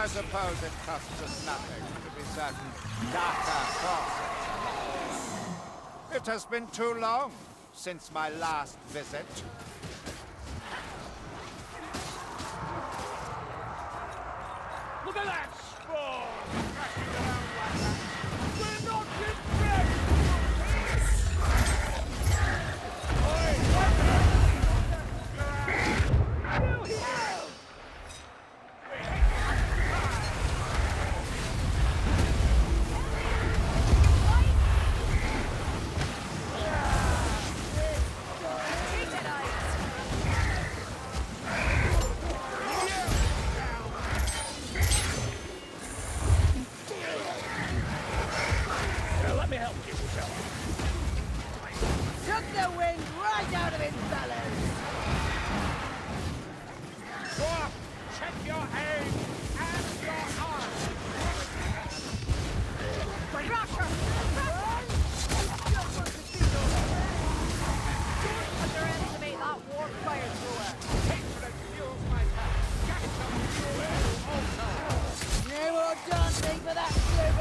I suppose it costs us nothing to be certain darker forces. It has been too long since my last visit. Look at that!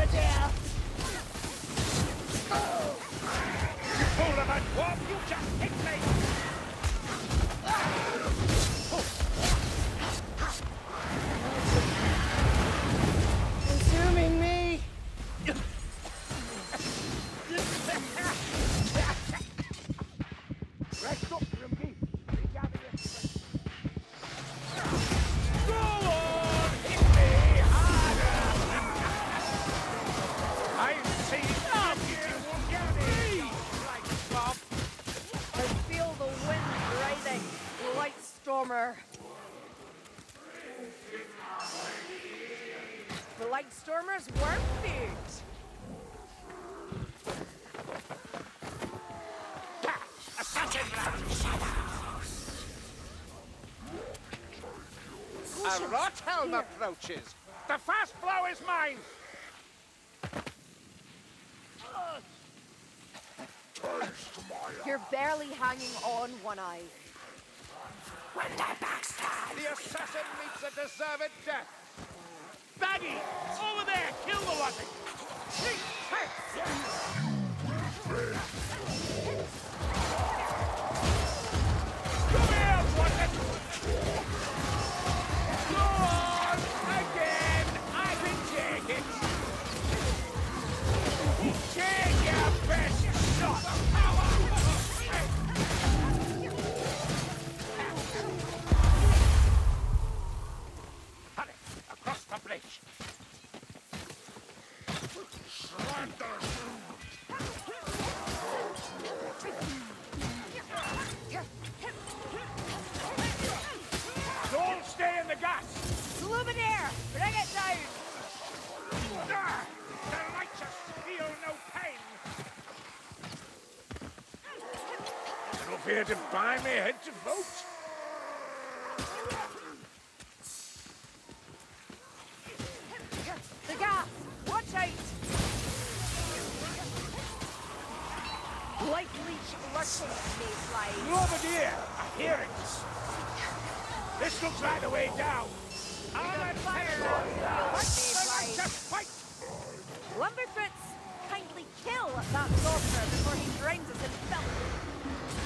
Silvertail. Fool of a you The light stormers worm food. Assassin A Rothelm approaches. The fast blow is mine! You're barely hanging on one eye. The assassin meets a deserved death. Baggy! Over there! Kill the lassie! Come Fear to buy me a head to vote! The gas! Watch out! Light leech lurking may slide. Globadier! I hear it! This looks like the way down! Fire! The Slide. fight! Lumberfoots, kindly kill that sorcerer before he drowns us in filth.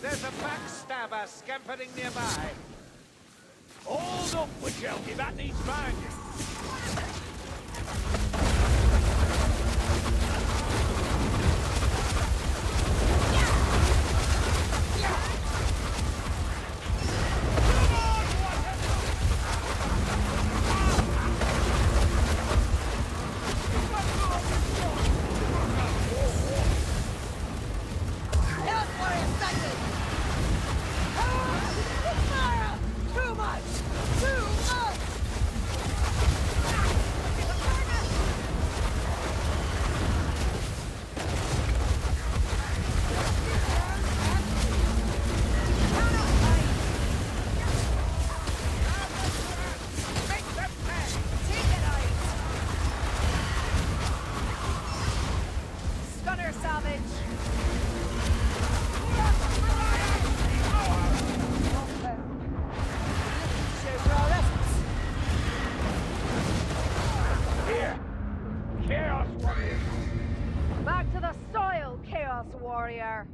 There's a backstabber scampering nearby. Hold up, which I'll give at. gunner salvage. Here. Chaos Warrior. Back to the soil, Chaos Warrior!